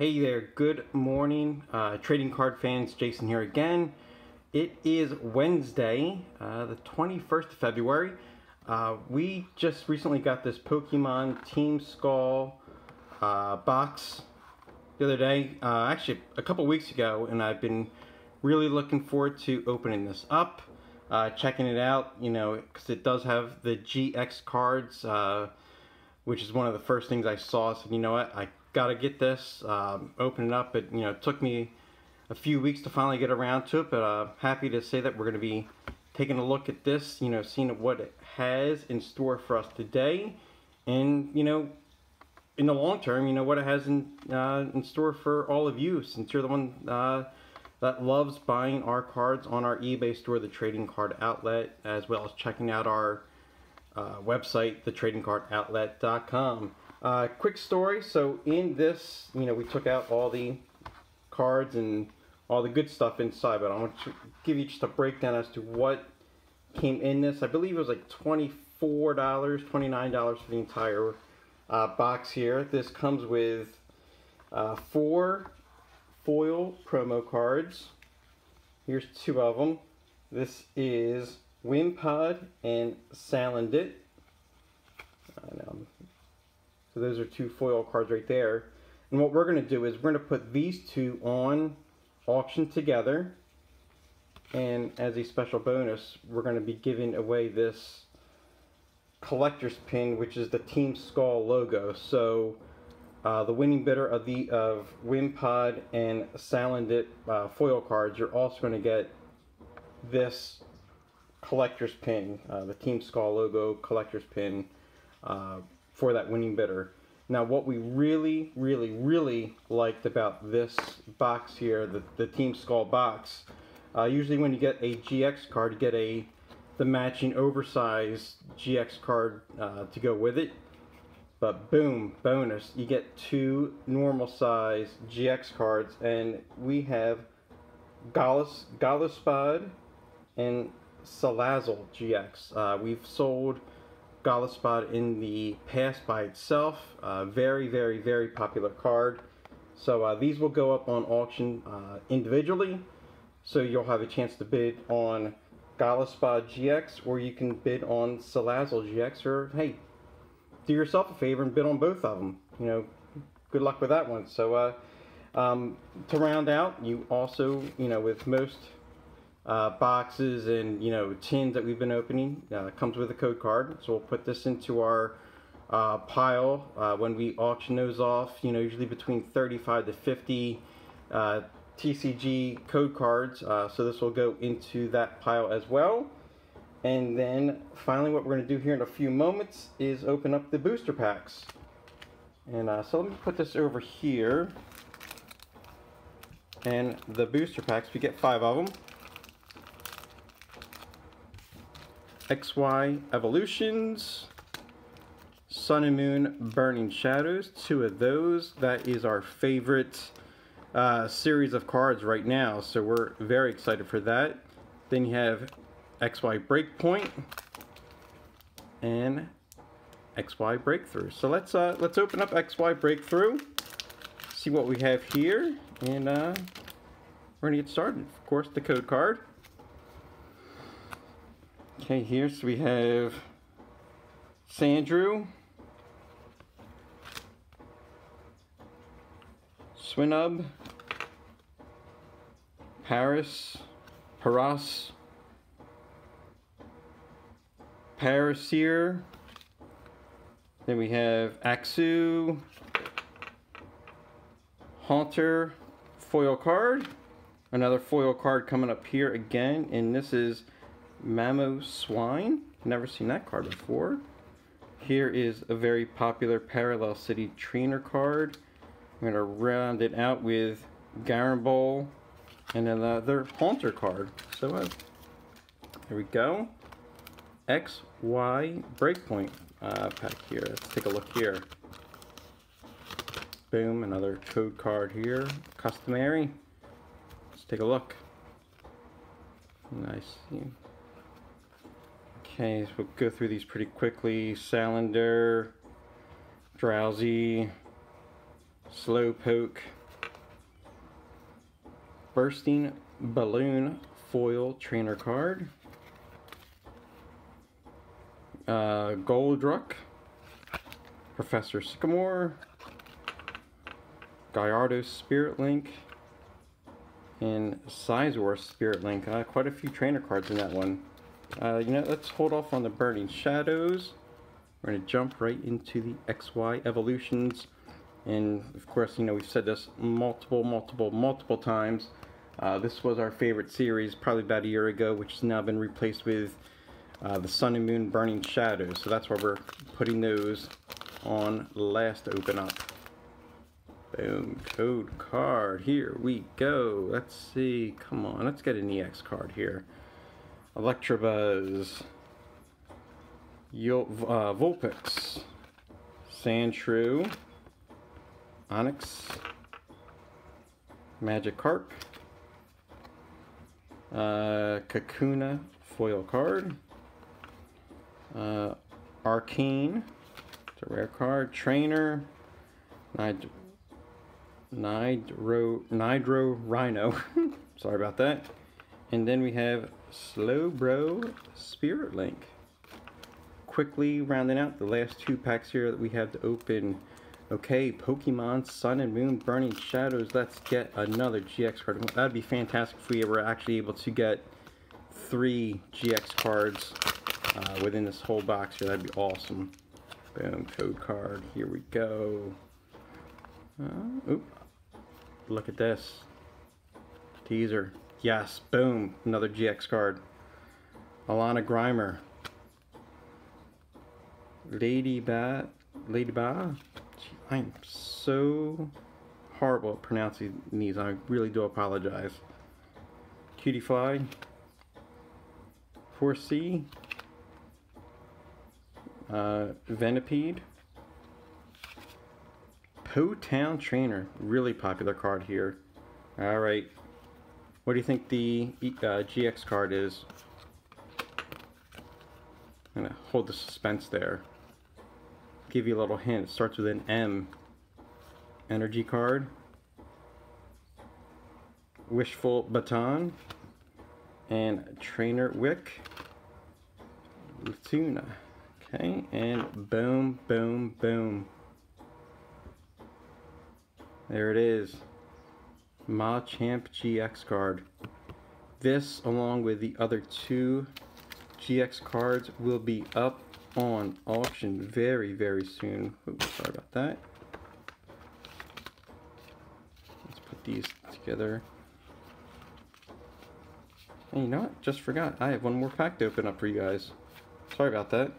Hey there, good morning, uh, trading card fans. Jason here again. It is Wednesday, uh, the 21st of February. Uh, we just recently got this Pokemon Team Skull uh, box the other day, uh, actually a couple weeks ago, and I've been really looking forward to opening this up, uh, checking it out, you know, because it does have the GX cards, which is one of the first things I saw. So, you know what, I got to get this, um, open it up. It, you know, took me a few weeks to finally get around to it, but uh, happy to say that we're going to be taking a look at this, you know, seeing what it has in store for us today. And, you know, in the long term, you know, what it has in, uh, in store for all of you, since you're the one uh, that loves buying our cards on our eBay store, the Trading Card Outlet, as well as checking out our uh, website, thetradingcardoutlet.com. Uh, quick story. So in this, you know, we took out all the cards and all the good stuff inside, but I'm going to give you just a breakdown as to what came in this. I believe it was like $24, $29 for the entire uh, box here. This comes with uh, four foil promo cards. Here's two of them. This is Wimpod and Salandit. Uh, so those are two foil cards right there. And what we're going to do is we're going to put these two on auction together. And as a special bonus, we're going to be giving away this collector's pin, which is the Team Skull logo. So uh, the winning bidder of the of Wimpod and Salandit uh, foil cards, you're also going to get this collector's pin, uh, the Team Skull logo collector's pin uh, for that winning bidder. Now what we really, really, really liked about this box here, the, the Team Skull box, uh, usually when you get a GX card, you get a the matching oversized GX card uh, to go with it. But boom, bonus, you get two normal size GX cards and we have Gallus, Golisopod and Salazzle GX. Uh, we've sold Golisopod in the past by itself. Uh, very, very, very popular card. So uh, these will go up on auction uh, individually. So you'll have a chance to bid on Golisopod GX or you can bid on Salazzle GX or hey, do yourself a favor and bid on both of them. You know, good luck with that one. So uh, um, to round out, you also, you know, with most uh, boxes and you know tins that we've been opening. Uh, comes with a code card, so we'll put this into our uh, pile uh, when we auction those off. You know, usually between 35 to 50 uh, TCG code cards. Uh, so this will go into that pile as well. And then finally, what we're going to do here in a few moments is open up the booster packs. And so let me put this over here. And the booster packs, we get five of them. XY Evolutions, Sun and Moon Burning Shadows, two of those. That is our favorite uh, series of cards right now, so we're very excited for that. Then you have XY Breakpoint and XY Breakthrough. So let's uh, let's open up XY Breakthrough, see what we have here, and uh, we're gonna get started. Of course, the code card. Okay, here so we have Sandrew, Swinub, Paris, Paras, Parasir, then we have Axew, Haunter, foil card, another foil card coming up here again, and this is Mamoswine. Never seen that card before. Here is a very popular Parallel City Trainer card. I'm going to round it out with Garambol and another Haunter card. So uh, here we go. XY Breakpoint uh, pack here. Let's take a look here. Boom, another code card here. Customary. Let's take a look. Nice. Okay, so we'll go through these pretty quickly. Salander, Drowzee, Slowpoke, Bursting Balloon Foil Trainer card. Uh, Golduck. Professor Sycamore. Gallade Spirit Link. And Scizor Spirit Link. Uh, quite a few trainer cards in that one. Uh, you know, let's hold off on the Burning Shadows. We're going to jump right into the XY Evolutions. And of course, you know, we've said this multiple, multiple, multiple times. Uh, this was our favorite series probably about a year ago, which has now been replaced with uh, the Sun and Moon Burning Shadows. So that's why we're putting those on last open up. Boom, code card. Here we go. Let's see. Come on, let's get an EX card here. Electabuzz. Yo, uh, Vulpix. Sandshrew. Onix. Magikarp. Uh, Kakuna foil card. Uh, Arcane. It's a rare card. Trainer. Nid Nidro, Nidro Rhino. Sorry about that. And then we have Slowbro Spirit Link. Quickly rounding out the last two packs here that we have to open. Okay, Pokemon Sun and Moon Burning Shadows. Let's get another GX card. That'd be fantastic if we were actually able to get three GX cards uh, within this whole box here. That'd be awesome. Boom, code card. Here we go. Uh, oop. Look at this. Teaser. Yes, boom, another GX card. Alolan Grimer. Lady Bat. Lady Ba. I'm so horrible at pronouncing these. I really do apologize. Cutiefly. 4C. Uh, Venipede. Po Town Trainer. Really popular card here. Alright. What do you think the uh, GX card is? I'm to hold the suspense there. Give you a little hint. It starts with an M. Energy card. Wishful Baton. And Trainer Wick. Latuna. Okay, and boom, boom, boom. There it is. Machamp GX card. This, along with the other two GX cards, will be up on auction very, very soon. Oops, sorry about that. Let's put these together. And you know what? Just forgot. I have one more pack to open up for you guys. Sorry about that.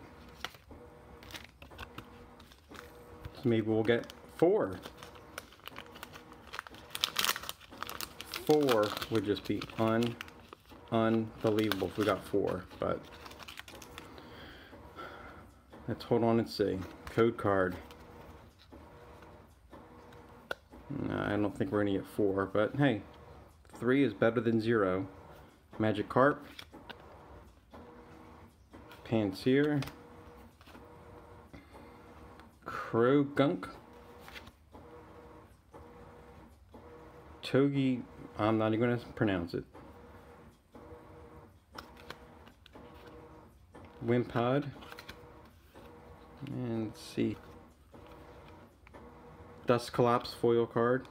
So maybe we'll get four. Four would just be un unbelievable if we got four, but let's hold on and see. Code card. No, I don't think we're gonna get four, but hey, three is better than zero. Magikarp. Pansear. Croagunk. Togi I'm not even going to pronounce it. Wimpod. And let's see. Dusclops foil card.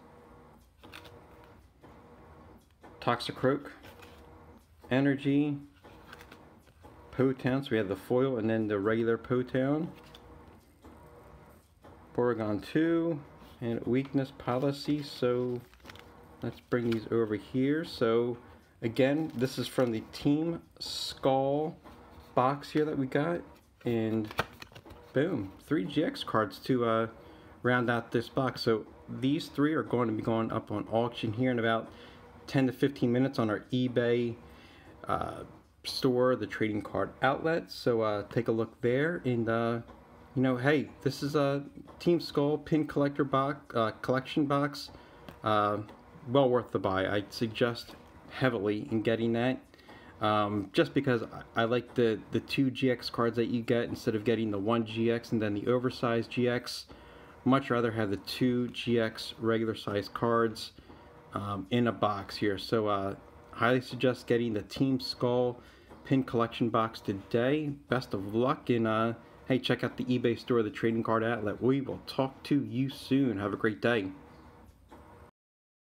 Toxicroak. Energy. Po Town. So we have the foil and then the regular Po Town. Porygon 2. And weakness policy. So Let's bring these over here. So again, this is from the Team Skull box here that we got. And boom, three GX cards to uh, round out this box. So these three are going to be going up on auction here in about 10 to 15 minutes on our eBay uh, store, the trading card outlet. So uh, take a look there and uh, you know, hey, this is a Team Skull pin collector box, uh, collection box. Well worth the buy. I suggest heavily in getting that. Um, just because I, like the, the two GX cards that you get instead of getting the one GX and then the oversized GX. Much rather have the two GX regular size cards. um, in a box here. So uh, highly suggest getting the Team Skull pin collection box today. Best of luck and uh, hey, check out the eBay store, the trading card outlet. We will talk to you soon. Have a great day.